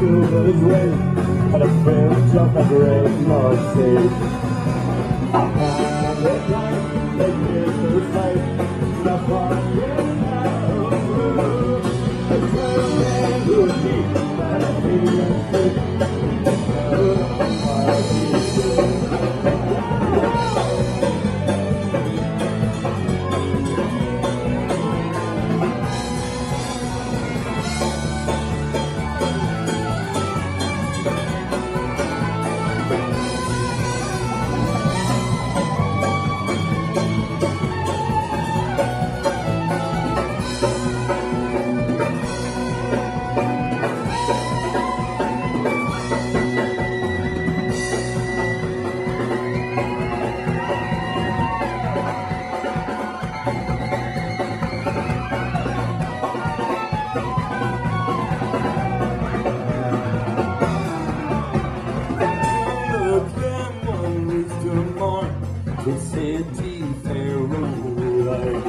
to Silver's way, had a bench of a great mercy. The city pharaoh like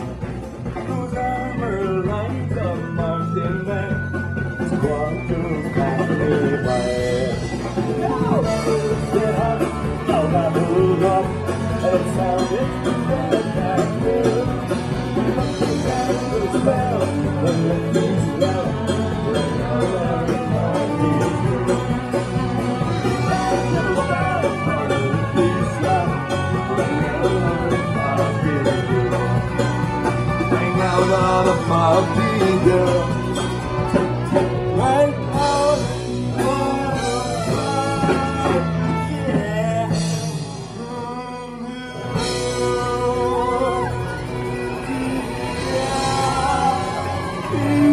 Whose armor lines a mountain Now get up, up girl out of my big. Right out. Yeah. Yeah.